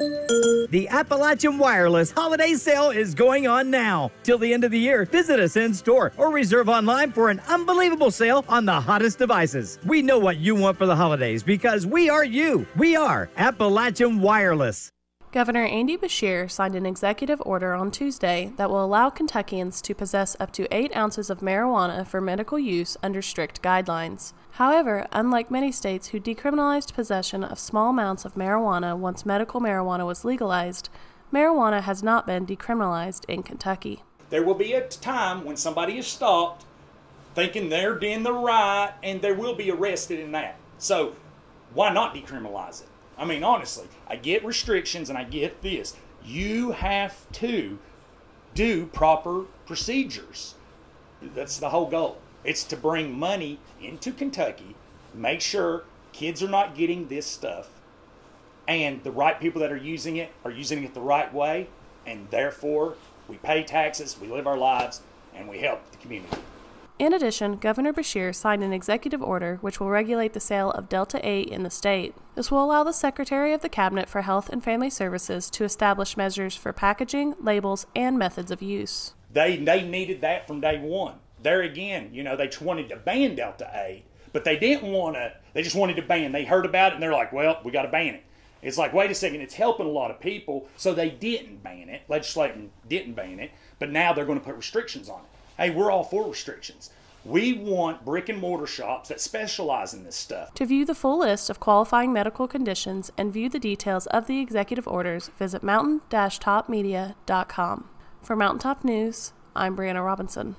The Appalachian Wireless holiday sale is going on now. Till the end of the year, visit us in store or reserve online for an unbelievable sale on the hottest devices. We know what you want for the holidays because we are you. We are Appalachian Wireless. Governor Andy Beshear signed an executive order on Tuesday that will allow Kentuckians to possess up to 8 ounces of marijuana for medical use under strict guidelines. However, unlike many states who decriminalized possession of small amounts of marijuana once medical marijuana was legalized, marijuana has not been decriminalized in Kentucky. There will be a time when somebody is stopped thinking they're doing the right and they will be arrested in that. So, why not decriminalize it? I mean, honestly, I get restrictions and I get this. You have to do proper procedures. That's the whole goal. It's to bring money into Kentucky, make sure kids are not getting this stuff, and the right people that are using it are using it the right way, and therefore we pay taxes, we live our lives, and we help the community. In addition, Governor Beshear signed an executive order which will regulate the sale of Delta 8 in the state. This will allow the Secretary of the Cabinet for Health and Family Services to establish measures for packaging, labels, and methods of use. They, they needed that from day one. There again, you know, they wanted to ban Delta 8, but they didn't want to, they just wanted to ban. They heard about it and they're like, well, we got to ban it. It's like, wait a second, it's helping a lot of people, so they didn't ban it. Legislating didn't ban it, but now they're going to put restrictions on it. Hey, we're all for restrictions. We want brick and mortar shops that specialize in this stuff. To view the full list of qualifying medical conditions and view the details of the executive orders, visit mountain-topmedia.com. For Mountaintop News, I'm Brianna Robinson.